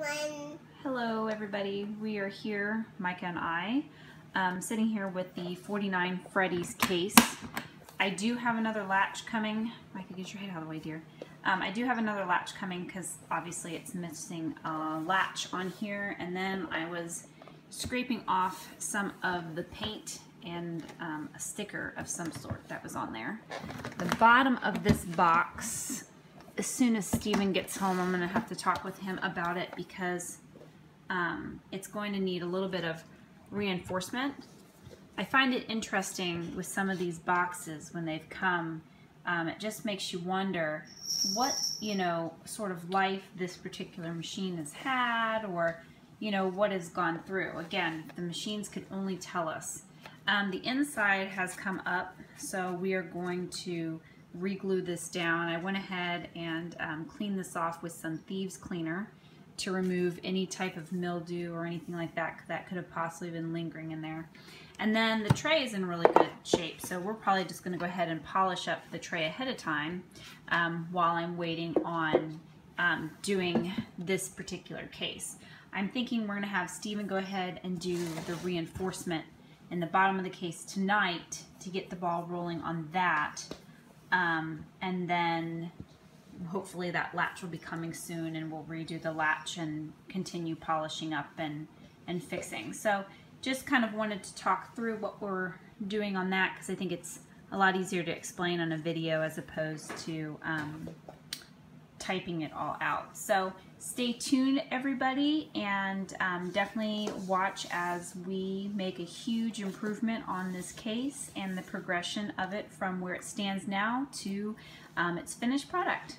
everyone. Hello everybody, we are here, Micah and I, um, sitting here with the 49 Freddie's case. I do have another latch coming. Micah, get your head out of the way, dear. Um, I do have another latch coming because obviously it's missing a latch on here and then I was scraping off some of the paint and um, a sticker of some sort that was on there. The bottom of this box as soon as Steven gets home, I'm going to have to talk with him about it because um, it's going to need a little bit of reinforcement. I find it interesting with some of these boxes when they've come. Um, it just makes you wonder what, you know, sort of life this particular machine has had or, you know, what has gone through. Again, the machines could only tell us. Um, the inside has come up, so we are going to reglue this down. I went ahead and um, cleaned this off with some thieves cleaner to remove any type of mildew or anything like that that could have possibly been lingering in there. And then the tray is in really good shape, so we're probably just going to go ahead and polish up the tray ahead of time um, while I'm waiting on um, doing this particular case. I'm thinking we're going to have Steven go ahead and do the reinforcement in the bottom of the case tonight to get the ball rolling on that um, and then hopefully that latch will be coming soon and we'll redo the latch and continue polishing up and, and fixing. So just kind of wanted to talk through what we're doing on that because I think it's a lot easier to explain on a video as opposed to um, typing it all out. So stay tuned everybody and um, definitely watch as we make a huge improvement on this case and the progression of it from where it stands now to um, its finished product.